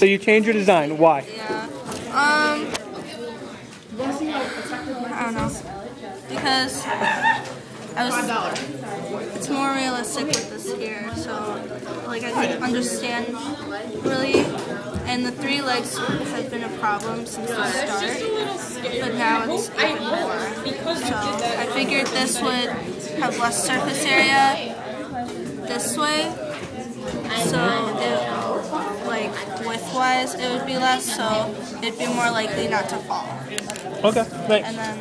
So you changed your design. Why? Yeah. Um. I don't know. Because I was. It's more realistic with this here, so like I can understand really. And the three legs have been a problem since the start, but now it's even more. So I figured this would have less surface area this way, so width-wise it would be less, so it'd be more likely not to fall. Okay, thanks. And then